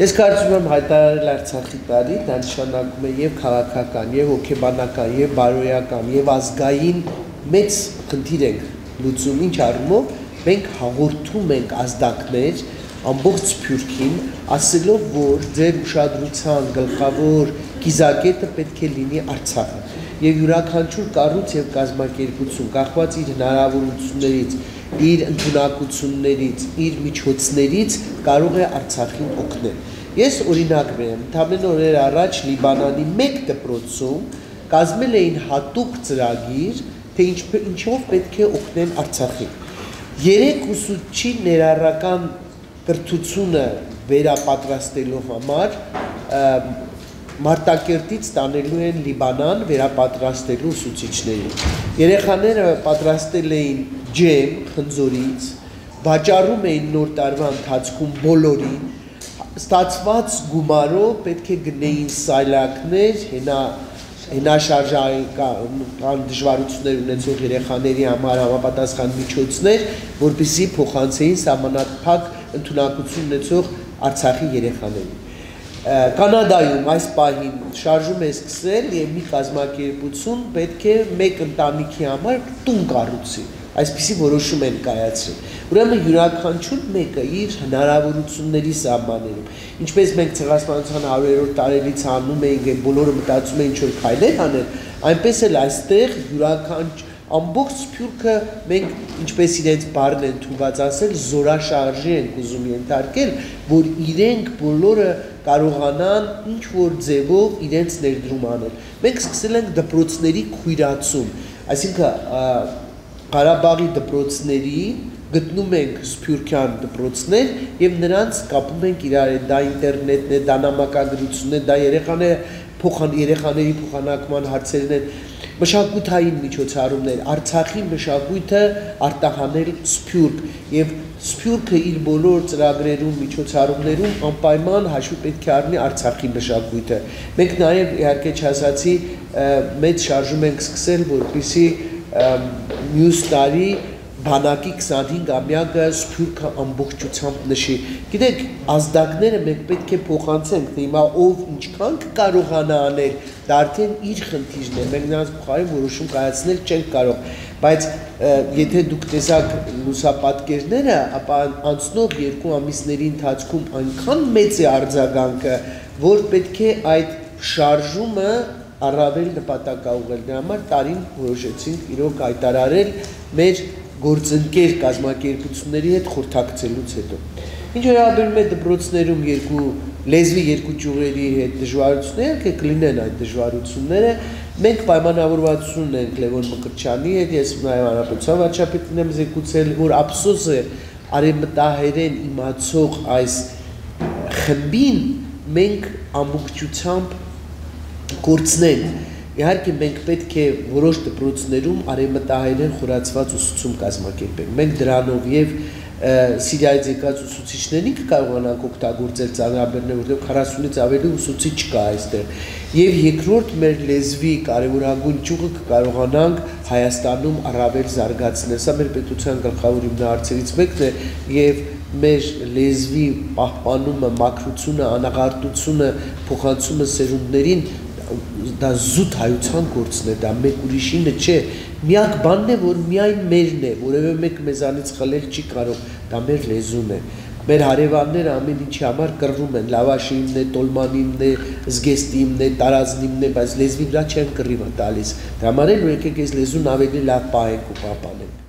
Ես կարծում եմ հայտարարել Արցախի տարի, դա նշանակում է եւ քաղաքական, եւ հոգեբանական, եւ բարոյական, եւ ազգային մեծ խնդիր ենք լուծում ինչ առումով մենք հաղորդում ենք ազդակներ ամբողջ Սփյուռքին, ասելով, որ ձեր ուշադրության գլխավոր կիզակետը պետք է լինի Արցախը։ Եվ յուրաքանչյուր կառույց եւ կազմակերպություն կախված իր հնարավորություններից, իր ընդունակություններից, իր միջոցներից կարող է Արցախին օգնել։ Ես օրինակ բերեմ, ընդամենը օրեր առաջ Լիբանանի 1 դպրոցում կազմել էին հատուկ ծրագիր, թե ինչ ինչով պետք է օգնեն Արցախին։ Երեք ուսուցչի ներառական կրթությունը վերապատրաստելու համար Մարտակերտից տանելու են Լիբանան վերապատրաստելու ուսուցիչներին։ Երեխաները պատրաստել էին ջեմ խնձորից, վաճառում էին նոր տարվա ընթացքում բոլորին, ստացված գումարով պետք է գնեին սայլակներ, հենա հենաշարժային դժվարություններ ունեցող երեխաների համար համապատասխան միջոցներ, որպիսի փոխանցեին սահմանափակ ընդունակություն ունեցող Արցախի երեխաներին։ Կանադայում այս պահին շարժում է սկսել եւ մի կազմակերպություն պետք է մեկ ընտանիքի համար տուն կառուցի այսպիսի որոշում են կայացրել։ Ուրեմն յուրաքանչյուր մեկը իր հնարավորությունների սահմաններում, ինչպես մենք ցեղասպանության 100-րդ տարելից անում էինք, այն բոլորը մտածում էին ինչ-որ քայլեր անել, այնպես էլ այստեղ յուրաքանչյուր ամբողջ սփյուռքը մենք ինչպես իրենց բառն են թուված ասել զորաշարժի են ուզում ենթարկել որ իրենք բոլորը կարողանան ինչ որ ձևով իրենց ներդրում անել մենք սկսել ենք դպրոցների քույրացում այսինքն Ղարաբաղի դպրոցների գտնում ենք սփյուռքյան դպրոցներ եւ նրանց կապում ենք իրար հետ դա ինտերնետն է դա նամակագրությունն է դա երեխաները փոխան երեխաների փոխանակման հարցերն են մշակութային միջոցառումներ, Արցախի մշակույթը արտահանել Սփյուռք եւ Սփյուռքը իր բոլոր ծրագրերում, միջոցառումներում անպայման հաշվի պետք է առնի Արցախի մշակույթը։ Մենք նաեւ իհարկե չասացի մեծ շարժում ենք սկսել, որպիսի մյուս տարի բանակի 25-ամյակը Սփյուռքը ամբողջությամբ նշի։ Գիտեք, ազդակները մենք պետք է փոխանցենք, թե հիմա ով ինչքան կարողանա անել, դա արդեն իր խնդիրն է։ Մենք նրանց փոխարեն որոշում կայացնել չենք կարող, բայց եթե դուք տեսակ լուսապատկերները, ապա անցնող երկու ամիսների ընթացքում այնքան մեծ է արձագանքը, որ պետք է այդ շարժումը առավել նպատակաուղղել։ Դրա համար տարին որոշեցինք իրոք հայտարարել մեր գործընկեր կազմակերպությունների հետ խորհրդակցելուց հետո։ Ինչ վերաբերում է դպրոցներում երկու լեզվի երկու ճյուղերի հետ դժվարությունները, թե կլինեն այդ դժվարությունները, մենք պայմանավորվածություն ենք Լևոն Մկրտչյանի հետ, ես նաև հանրապետության վարչապետին եմ զեկուցել, որ ափսոս է արևմտահայերեն իմացող այս խմբին մենք ամբողջությամբ կորցնենք Իհարկե մենք պետք է որոշ դպրոցներում արեմտահայերեն խորացված ուսուցում կազմակերպենք։ Մենք դրանով եւ Սիրիայից եկած ուսուցիչներին կկարողանանք օգտագործել ծանրաբեռնել, որտեղ 40-ից ավելի ուսուցիչ կա այստեղ։ Եվ երկրորդ մեր լեզվի կարևորագույն ճյուղը կկարողանանք Հայաստանում առավել զարգացնել։ Սա մեր պետության գլխավոր հիմնահարցերից մեկն է եւ մեր լեզվի պահպանումը, մակրությունը, անաղարտությունը, փոխանցումը սերունդներին դա զուտ հայության գործն է, դա մեկ ուրիշինը չէ։ Միակ բանն է, որ միայն մերն է, որևէ մեկ մեզանից խլել չի կարող, դա մեր լեզուն է։ Մեր հարևանները ամեն ինչի համար կռվում են, լավաշինն է, տոլմանինն է, զգեստինն է, տարազնինն է, բայց լեզվի վրա չեն կռիվը տալիս։ Դրա համար էլ եկեք այս լեզուն ավելի լավ պահենք ու պահպանենք։